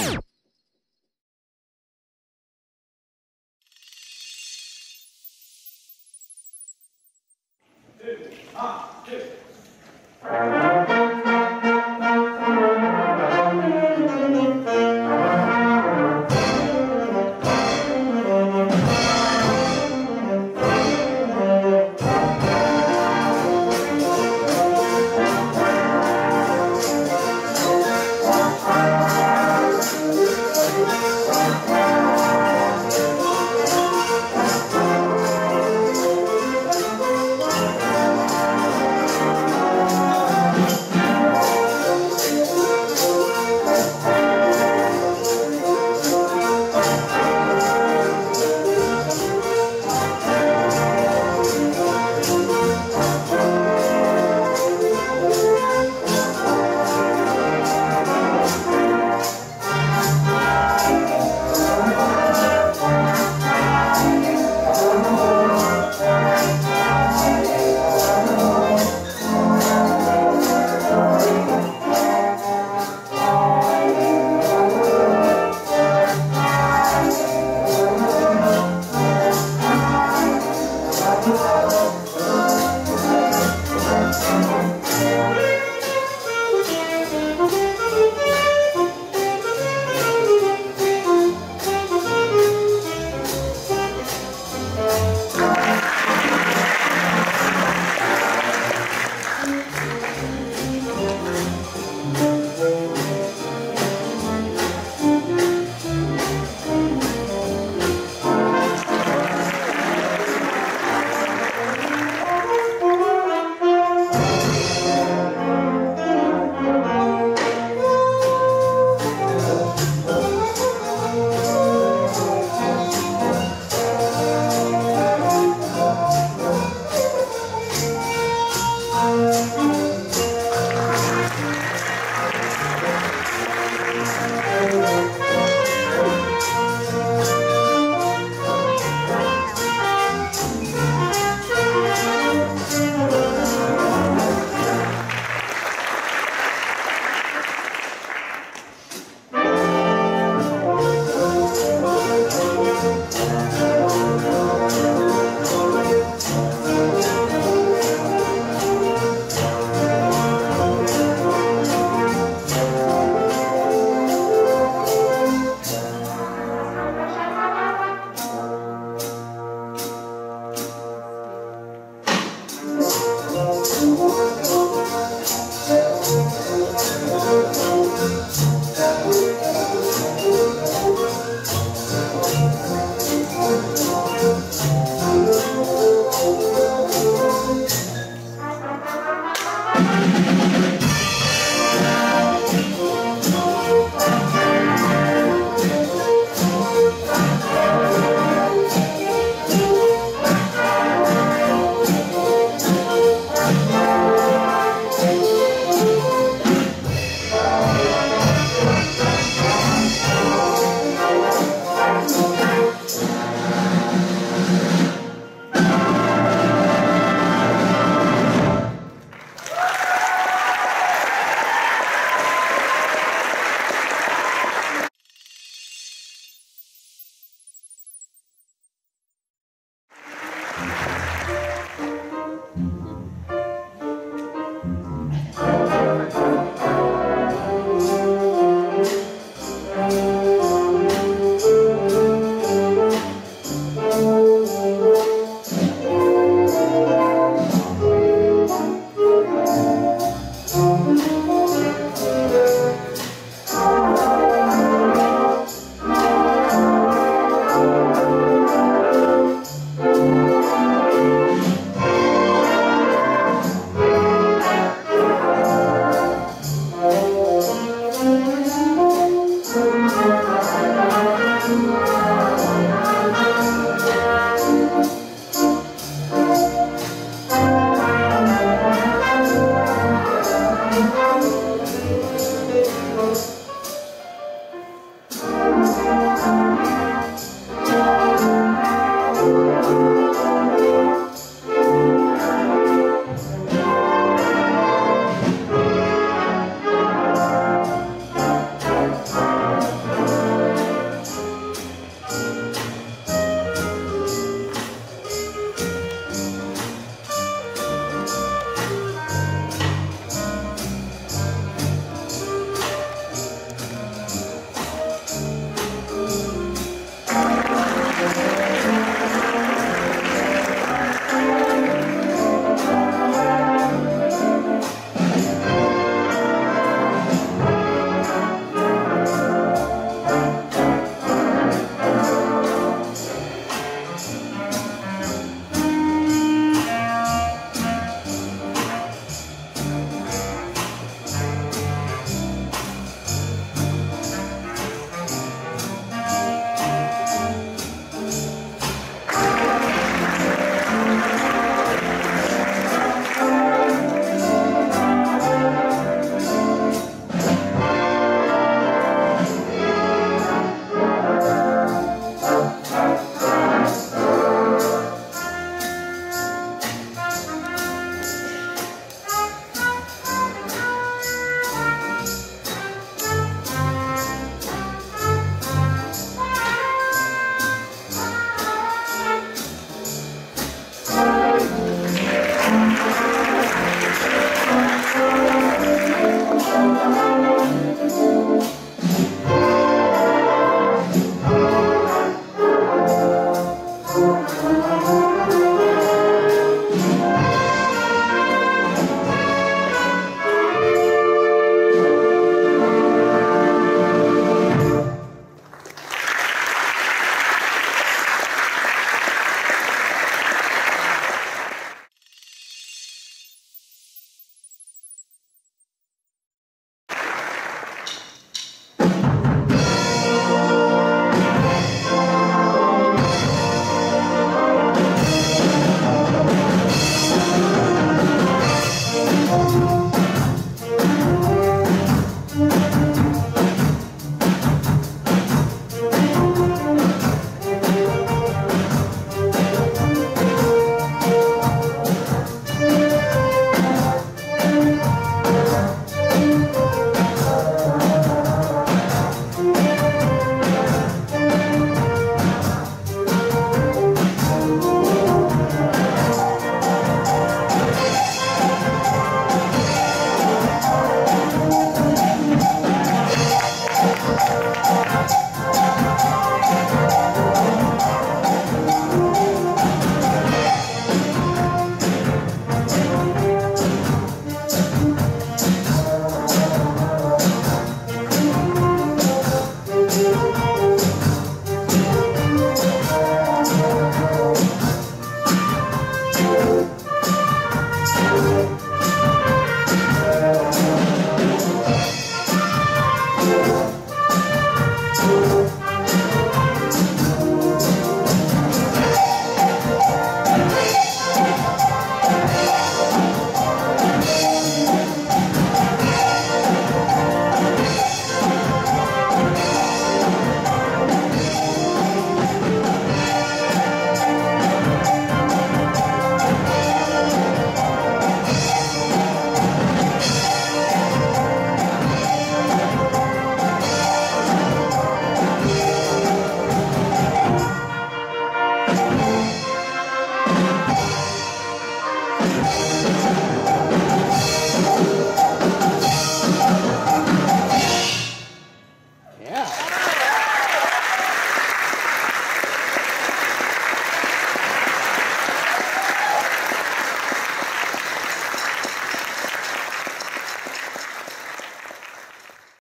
Bye.